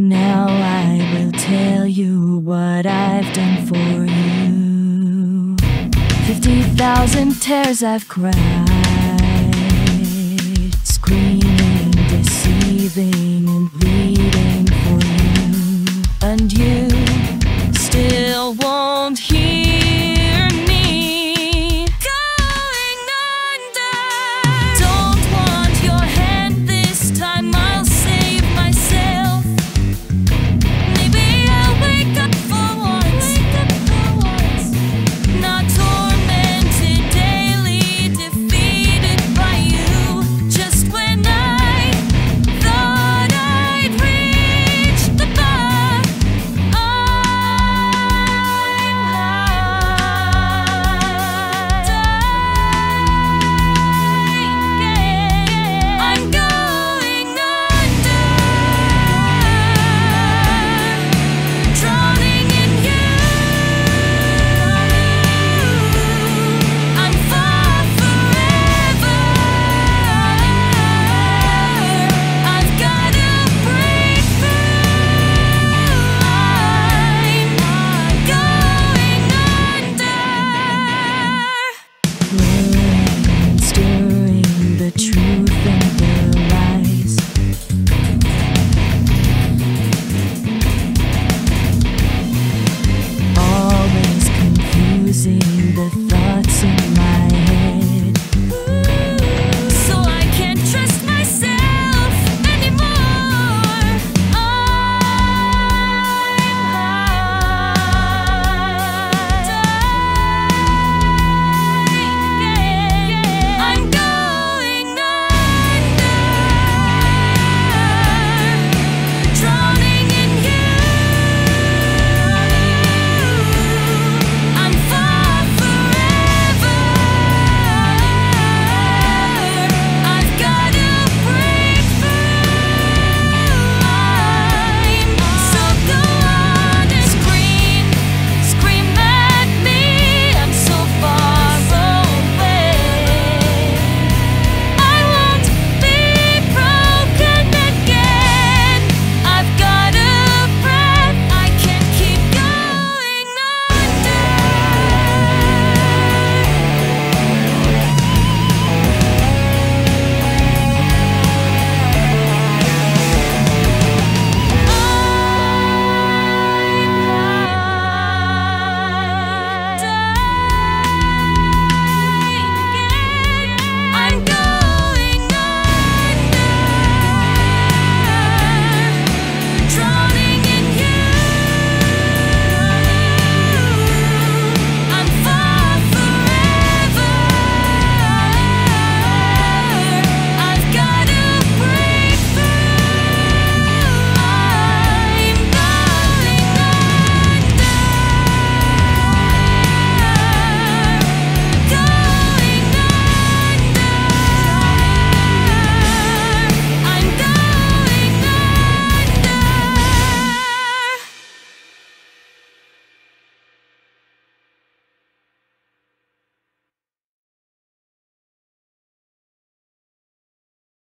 Now I will tell you what I've done for you. Fifty thousand tears I've cried, screaming, deceiving.